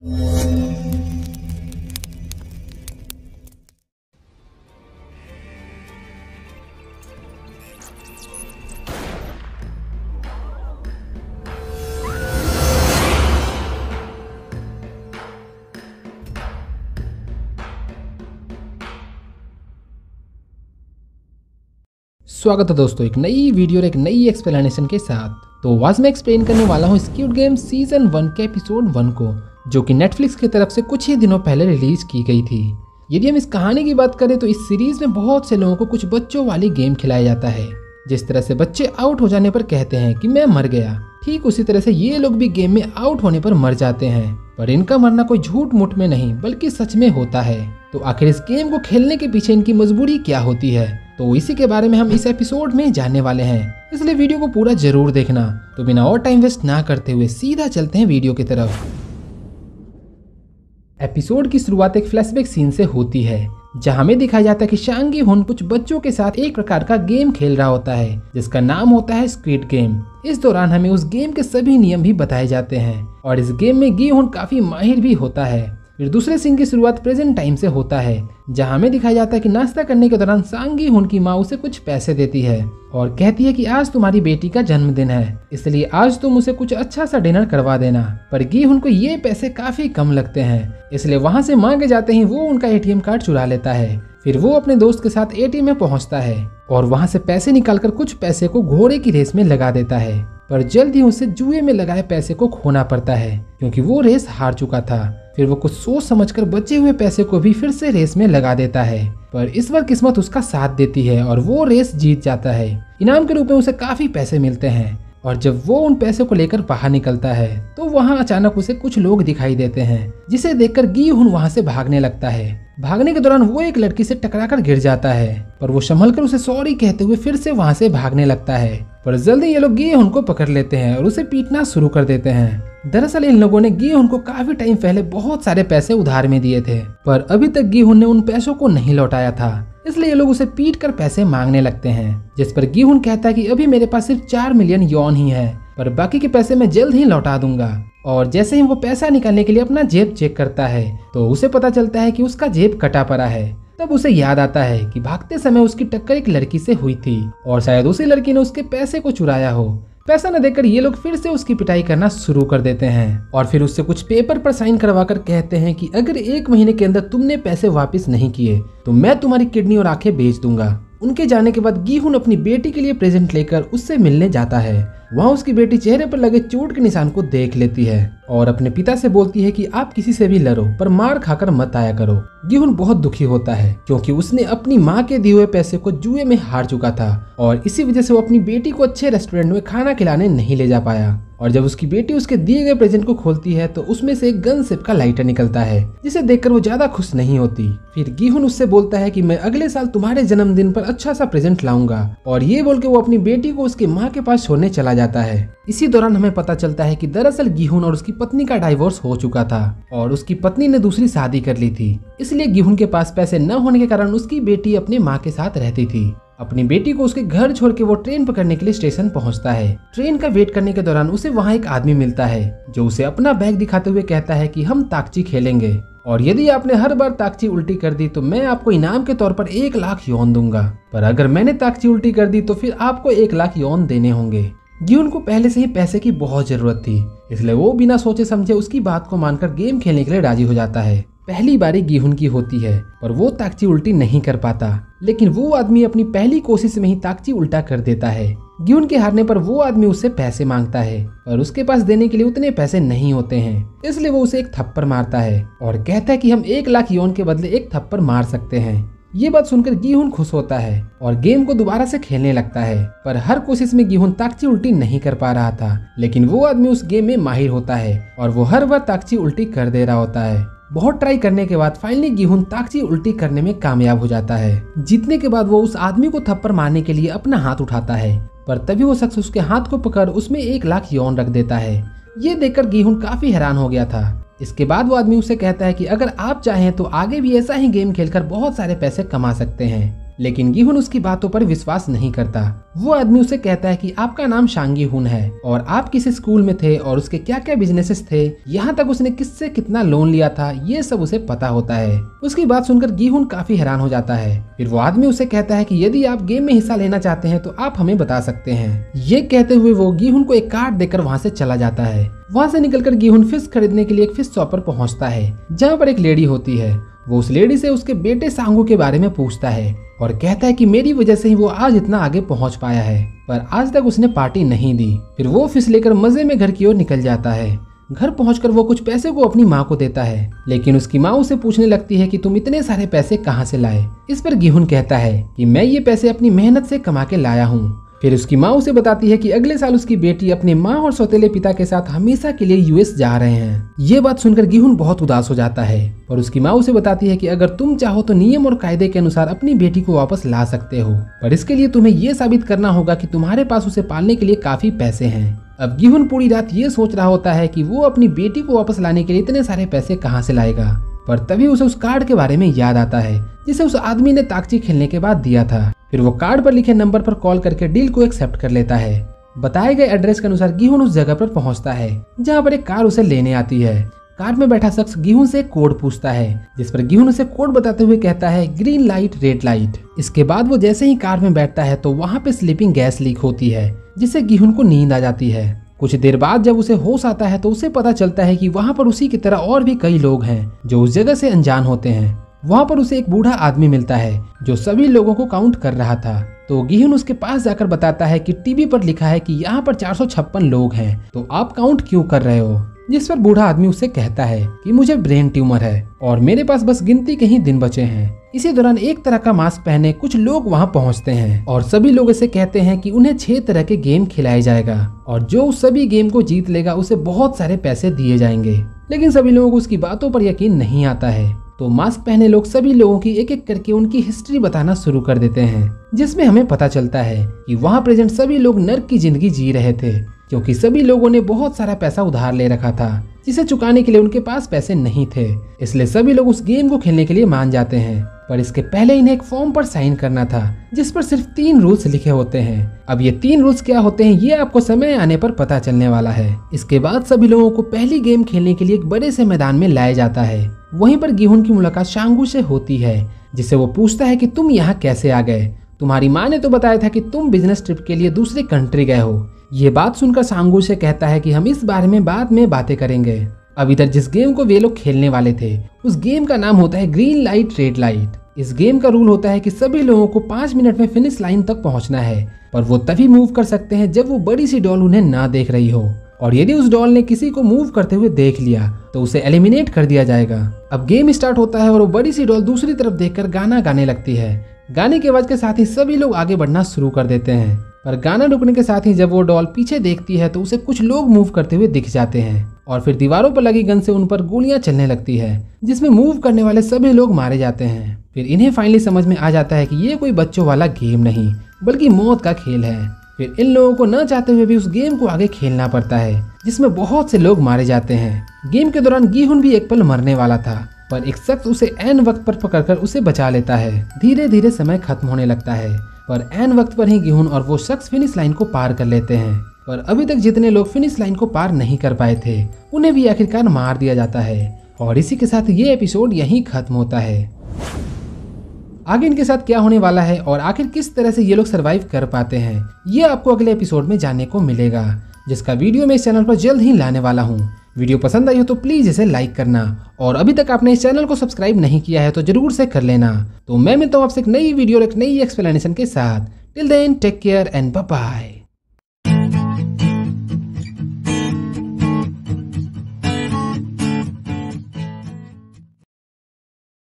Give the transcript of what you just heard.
स्वागत है दोस्तों एक नई वीडियो और एक नई एक्सप्लेनेशन के साथ। तो आज मैं एक्सप्लेन करने वाला हूँ स्क्यूड गेम सीज़न वन के एपिसोड वन को। जो कि नेटफ्लिक्स की तरफ़ से कुछ ही दिनों पहले रिलीज़ की गई थी। यदि हम इस कहानी की बात करें तो इस सीरीज़ में बहुत से लोगों को कुछ बच्चों वाली गेम खिलाया जाता है। जिस तरह से बच्चे आउट हो जाने पर कहते हैं कि मैं मर गया, ठीक उसी तरह से ये लोग भी गेम में आउट होने पर मर जाते हैं। पर इनका मरना कोई झूठ मुठ में नहीं, बल्कि सच में होता है। तो आखिर इस गेम को खेलने के पीछे इनकी मजबूरी क्या होती है? तो इसी के बारे में हम इस एपिसोड में जानने वाले हैं। इसलिए वीडियो को पूरा ज़रूर देखना। तो बिना और टाइम वेस्ट ना करते हुए सीधा चलते हैं वीडियो की तरफ़। एपिसोड की शुरुआत एक फ्लैशबैक सीन से होती है, जहाँ में दिखाया जाता है कि शांगी हुन कुछ बच्चों के साथ एक प्रकार का गेम खेल रहा होता है, जिसका नाम होता है स्क्रीट गेम इस दौरान हमें उस गेम के सभी नियम भी बताए जाते हैं, और इस गेम में गी हुन काफ़ी माहिर भी होता है। फिर दूसरे सीन की शुरुआत प्रेजेंट टाइम से होता है जहाँ में दिखाया जाता है कि नाश्ता करने के दौरान सांगी हुन की माँ उसे कुछ पैसे देती है और कहती है कि आज तुम्हारी बेटी का जन्मदिन है, इसलिए आज तुम उसे कुछ अच्छा सा डिनर करवा देना। पर गी हुन को ये पैसे काफ़ी कम लगते हैं, इसलिए वहाँ से मांगे जाते ही वो उनका एटीएम कार्ड चुरा लेता है। फिर वो अपने दोस्त के साथ एटीएम में पहुँचता है और वहाँ से पैसे निकालकर कुछ पैसे को घोड़े की रेस में लगा देता है। पर जल्द ही उसे जुए में लगाए पैसे को खोना पड़ता है, क्योंकि वो रेस हार चुका था। फिर वो कुछ सोच समझकर बचे हुए पैसे को भी फिर से रेस में लगा देता है। पर इस बार किस्मत उसका साथ देती है और वो रेस जीत जाता है। इनाम के रूप में उसे काफ़ी पैसे मिलते हैं और जब वो उन पैसे को लेकर बाहर निकलता है तो वहाँ अचानक उसे कुछ लोग दिखाई देते हैं, जिसे देखकर गी हुन वहाँ से भागने लगता है। भागने के दौरान वो एक लड़की से टकराकर गिर जाता है, पर वो संभल कर उसे सॉरी कहते हुए फिर से वहाँ से भागने लगता है। पर जल्दी ये लोग गी हुन को पकड़ लेते हैं और उसे पीटना शुरू कर देते हैं। दरअसल इन लोगों ने गी को काफ़ी टाइम पहले बहुत सारे पैसे उधार में दिए थे, पर अभी तक गी ने उन पैसों को नहीं लौटाया था, इसलिए ये लोग उसे पीट कर पैसे मांगने लगते हैं, जिस पर गिहुन कहता है कि अभी मेरे पास सिर्फ़ चार मिलियन यौन ही है, पर बाकी के पैसे मैं जल्द ही लौटा दूँगा, और जैसे ही वो पैसा निकालने के लिए अपना जेब चेक करता है तो उसे पता चलता है कि उसका जेब कटा पड़ा है। तब उसे याद आता है कि भागते समय उसकी टक्कर एक लड़की से हुई थी, और शायद उसी लड़की ने उसके पैसे को चुराया हो। पैसा न देकर ये लोग फिर से उसकी पिटाई करना शुरू कर देते हैं। और फिर उससे कुछ पेपर पर साइन करवा कर कहते हैं कि अगर एक महीने के अंदर तुमने पैसे वापस नहीं किए तो मैं तुम्हारी किडनी और आँखें बेच दूँगा। उनके जाने के बाद गीहुन अपनी बेटी के लिए प्रेजेंट लेकर उससे मिलने जाता है। वहाँ उसकी बेटी चेहरे पर लगे चोट के निशान को देख लेती है और अपने पिता से बोलती है कि आप किसी से भी लड़ो, पर मार खाकर मत आया करो। गिहुन बहुत दुखी होता है, क्योंकि उसने अपनी माँ के दिए हुए पैसे को जुए में हार चुका था और इसी वजह से वो अपनी बेटी को अच्छे रेस्टोरेंट में खाना खिलाने नहीं ले जा पाया। और जब उसकी बेटी उसके दिए गए प्रेजेंट को खोलती है तो उसमें से एक गन सिप का लाइटर निकलता है, जिसे देखकर वो ज़्यादा खुश नहीं होती। फिर गिहुन उससे बोलता है कि, मैं अगले साल तुम्हारे जन्मदिन पर अच्छा सा प्रेजेंट लाऊँगा। और ये बोल के वो अपनी बेटी को उसके माँ के पास छोड़ने चला जाता है। इसी दौरान हमें पता चलता है कि दरअसल गिहुन और उसकी पत्नी का डाइवोर्स हो चुका था, और उसकी पत्नी ने दूसरी शादी कर ली थी। इसलिए गिहुन के पास पैसे न होने के कारण उसकी बेटी अपनी माँ के साथ रहती थी। अपनी बेटी को उसके घर छोड़ के वो ट्रेन पकड़ने के लिए स्टेशन पहुँचता है। ट्रेन का वेट करने के दौरान उसे वहाँ एक आदमी मिलता है, जो उसे अपना बैग दिखाते हुए कहता है कि हम ताकची खेलेंगे। और यदि आपने हर बार ताकची उल्टी कर दी तो मैं आपको इनाम के तौर पर एक लाख यौन दूँगा। पर अगर मैंने ताकची उल्टी कर दी तो फिर आपको एक लाख यौन देने होंगे। गियुन को पहले से ही पैसे की बहुत ज़रूरत थी, इसलिए वो बिना सोचे समझे उसकी बात को मानकर गेम खेलने के लिए राज़ी हो जाता है। पहली बारी गेहूँ की होती है, पर वो ताकची उल्टी नहीं कर पाता। लेकिन वो आदमी अपनी पहली कोशिश में ही ताकची उल्टा कर देता है। गेहूँ के हारने पर वो आदमी उससे पैसे माँगता है और उसके पास देने के लिए उतने पैसे नहीं होते हैं। इसलिए वो उसे एक थप्पड़ मारता है और कहता है कि हम एक लाख यौन के बदले एक थप्पड़ मार सकते हैं। ये बात सुनकर गिहुन खुश होता है और गेम को दोबारा से खेलने लगता है, पर हर कोशिश में गिहुन ताकची उल्टी नहीं कर पा रहा था। लेकिन वो आदमी उस गेम में माहिर होता है और वो हर बार ताकची उल्टी कर दे रहा होता है। बहुत ट्राई करने के बाद फाइनली गिहुन ताकची उल्टी करने में कामयाब हो जाता है। जीतने के बाद वो उस आदमी को थप्पड़ मारने के लिए अपना हाथ उठाता है, पर तभी वो शख्स उसके हाथ को पकड़ उसमें एक लाख यौन रख देता है। ये देखकर गिहुन काफ़ी हैरान हो गया था। इसके बाद वो आदमी उसे कहता है कि अगर आप चाहें तो आगे भी ऐसा ही गेम खेलकर बहुत सारे पैसे कमा सकते हैं। लेकिन गिहुन उसकी बातों पर विश्वास नहीं करता। वो आदमी उसे कहता है कि आपका नाम शांगी हुन है, और आप किस स्कूल में थे और उसके क्या क्या बिजनेसेस थे? यहाँ तक उसने किससे कितना लोन लिया था? ये सब उसे पता होता है। उसकी बात सुनकर गिहुन काफ़ी हैरान हो जाता है। फिर वो आदमी उसे कहता है कि यदि आप गेम में हिस्सा लेना चाहते हैं तो आप हमें बता सकते हैं। ये कहते हुए वो गिहुन को एक कार्ड देकर वहाँ से चला जाता है। वहाँ से निकलकर गिहुन फ़िश खरीदने के लिए एक फ़िश शॉप पर पहुँचता है, जहाँ पर एक लेडी होती है। वो उस लेडी से उसके बेटे सांगू के बारे में पूछता है और कहता है कि मेरी वजह से ही वो आज इतना आगे पहुँच पाया है, पर आज तक उसने पार्टी नहीं दी। फिर वो फिस लेकर मज़े में घर की ओर निकल जाता है। घर पहुंचकर वो कुछ पैसे को अपनी माँ को देता है, लेकिन उसकी माँ उसे पूछने लगती है कि तुम इतने सारे पैसे कहाँ से लाए? इस पर गेहूँ कहता है कि मैं ये पैसे अपनी मेहनत से कमा के लाया हूँ। फिर उसकी माँ उसे बताती है कि अगले साल उसकी बेटी अपने माँ और सौतेले पिता के साथ हमेशा के लिए यूएस जा रहे हैं। ये बात सुनकर गेहूँ बहुत उदास हो जाता है और उसकी माँ उसे बताती है कि अगर तुम चाहो तो नियम और कायदे के अनुसार अपनी बेटी को वापस ला सकते हो, पर इसके लिए तुम्हें ये साबित करना होगा कि तुम्हारे पास उसे पालने के लिए काफ़ी पैसे हैं। अब गिहुन पूरी रात ये सोच रहा होता है कि वो अपनी बेटी को वापस लाने के लिए इतने सारे पैसे कहाँ से लाएगा। पर तभी उसे उस कार्ड के बारे में याद आता है, जिसे उस आदमी ने ताकची खेलने के बाद दिया था। फिर वो कार्ड पर लिखे नंबर पर कॉल करके डील को एक्सेप्ट कर लेता है। बताए गए एड्रेस के अनुसार गिहुन उस जगह पर पहुँचता है, जहाँ पर एक कार उसे लेने आती है। कार में बैठा शख्स गेहूँ से कोड पूछता है, जिस पर गेहूँ उसे कोड बताते हुए कहता है ग्रीन लाइट रेड लाइट इसके बाद वो जैसे ही कार में बैठता है तो वहाँ पे स्लीपिंग गैस लीक होती है, जिससे गेहूँ को नींद आ जाती है। कुछ देर बाद जब उसे होश आता है तो उसे पता चलता है कि वहाँ पर उसी की तरह और भी कई लोग हैं जो उस जगह से अनजान होते हैं। वहाँ पर उसे एक बूढ़ा आदमी मिलता है जो सभी लोगों को काउंट कर रहा था। तो गिहुन उसके पास जाकर बताता है कि टीवी पर लिखा है कि यहाँ पर चार सौ छप्पन लोग हैं। तो आप काउंट क्यों कर रहे हो? जिस पर बूढ़ा आदमी उसे कहता है कि मुझे ब्रेन ट्यूमर है और मेरे पास बस गिनती के ही दिन बचे हैं। इसी दौरान एक तरह का मास्क पहने कुछ लोग वहाँ पहुँचते हैं और सभी लोग इसे कहते हैं कि उन्हें छह तरह के गेम खिलाए जाएगा और जो उस सभी गेम को जीत लेगा, उसे बहुत सारे पैसे दिए जाएँगे। लेकिन सभी लोगों को उसकी बातों पर यकीन नहीं आता है। तो मास्क पहने लोग सभी लोगों की एक एक करके उनकी हिस्ट्री बताना शुरू कर देते हैं, जिसमें हमें पता चलता है कि वहाँ प्रेजेंट सभी लोग नर्क की ज़िंदगी जी रहे थे, क्योंकि सभी लोगों ने बहुत सारा पैसा उधार ले रखा था, जिसे चुकाने के लिए उनके पास पैसे नहीं थे, इसलिए सभी लोग उस गेम को खेलने के लिए मान जाते हैं। पर इसके पहले इन्हें एक फॉर्म पर साइन करना था, जिस पर सिर्फ़ तीन रूल्स लिखे होते हैं। अब ये तीन रूल्स क्या होते हैं, ये आपको समय आने पर पता चलने वाला है। इसके बाद सभी लोगों को पहली गेम खेलने के लिए एक बड़े से मैदान में लाया जाता है। वहीं पर गेहूँ की मुलाकात शांगू से होती है जिसे वो पूछता है कि तुम यहाँ कैसे आ गए? तुम्हारी माँ ने तो बताया था कि तुम बिज़नेस ट्रिप के लिए दूसरे कंट्री गए हो। ये बात सुनकर सांगू से कहता है कि हम इस बारे में बाद में बातें करेंगे। अब इधर जिस गेम को वे लोग खेलने वाले थे, उस गेम का नाम होता है ग्रीन लाइट, रेड लाइट। इस गेम का रूल होता है कि सभी लोगों को पाँच मिनट में फिनिश लाइन तक पहुँचना है, पर वो तभी मूव कर सकते हैं जब वो बड़ी सी डॉल उन्हें ना देख रही हो। और यदि उस डॉल ने किसी को मूव करते हुए देख लिया तो उसे एलिमिनेट कर दिया जाएगा। अब गेम स्टार्ट होता है और वो बड़ी सी डॉल दूसरी तरफ़ देखकर गाना गाने लगती है। गाने की आवाज़ के साथ ही सभी लोग आगे बढ़ना शुरू कर देते हैं। पर गाना रुकने के साथ ही जब वो डॉल पीछे देखती है तो उसे कुछ लोग मूव करते हुए दिख जाते हैं और फिर दीवारों पर लगी गन से उन पर गोलियाँ चलने लगती है, जिसमें मूव करने वाले सभी लोग मारे जाते हैं। फिर इन्हें फाइनली समझ में आ जाता है कि ये कोई बच्चों वाला गेम नहीं, बल्कि मौत का खेल है। फिर इन लोगों को न चाहते हुए भी उस गेम को आगे खेलना पड़ता है, जिसमें बहुत से लोग मारे जाते हैं। गेम के दौरान गीहुन भी एक पल मरने वाला था, पर एक शख्स उसे एन वक्त पर पकड़कर उसे बचा लेता है। धीरे धीरे समय खत्म होने लगता है। पर एन वक्त पर ही गेहूँ और वो शख्स फिनिश लाइन को पार कर लेते हैं। पर अभी तक जितने लोग फिनिश लाइन को पार नहीं कर पाए थे, उन्हें भी आखिरकार मार दिया जाता है। और इसी के साथ ये एपिसोड यहीं खत्म होता है। आगे इनके साथ क्या होने वाला है और आखिर किस तरह से ये लोग सरवाइव कर पाते हैं, ये आपको अगले एपिसोड में जानने को मिलेगा, जिसका वीडियो मैं इस चैनल पर जल्द ही लाने वाला हूँ। वीडियो पसंद आई हो तो प्लीज़ इसे लाइक करना। और अभी तक आपने इस चैनल को सब्सक्राइब नहीं किया है तो ज़रूर से कर लेना। तो मैं मिलता हूँ आपसे एक नई वीडियो और एक नई एक्सप्लेनेशन के साथ। Till then take care and bye